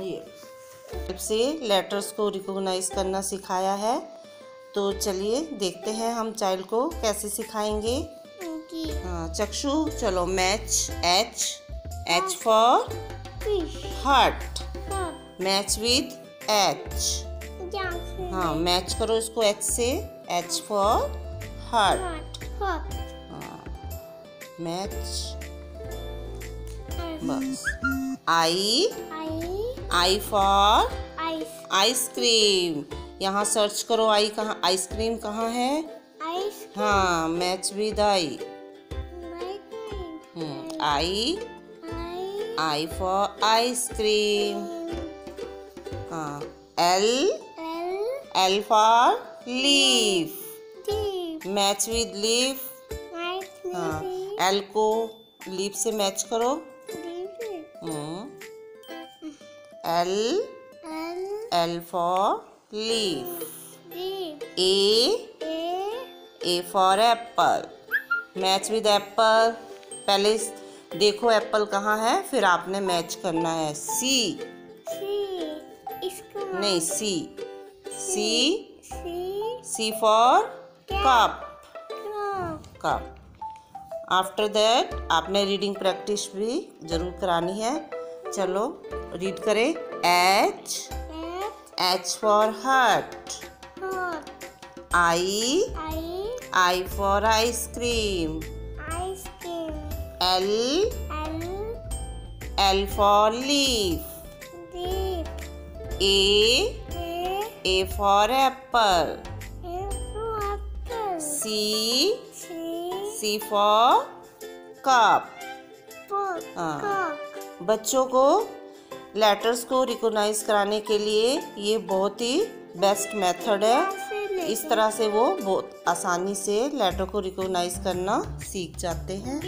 ये से लेटर्स को रिकॉग्नाइज करना सिखाया है तो चलिए देखते हैं हम चाइल्ड को कैसे सिखाएँगे। हाँ चक्षु चलो match H H for heart match with H हाँ मैच करो इसको एच से एच फॉर हार्ट मैच बस. I I, I for ice, ice cream यहाँ सर्च करो आई कहाँ आइसक्रीम कहाँ है? हाँ match with I. I. I. For ice cream हाँ L. L. For leaf. Match with leaf. हाँ एल को लीफ से मैच करो। maybe, L L, L for leaf D, A A, A for apple match with apple पहले देखो Apple कहाँ है फिर आपने मैच करना है. सी इसको नहीं C C C for cup cup after that आपने रीडिंग प्रैक्टिस भी ज़रूर करानी है. चलो रीड करें. H F, H for hut hot, I I, I for ice cream ice cream, L L, L for leaf D, A A, A for apple apple, C C, C for cup book, हाँ। बच्चों को letters को recognise कराने के लिए ये बहुत ही best method है इस तरह से वो बहुत आसानी से लेटर को रिकोगनाइज करना सीख जाते हैं.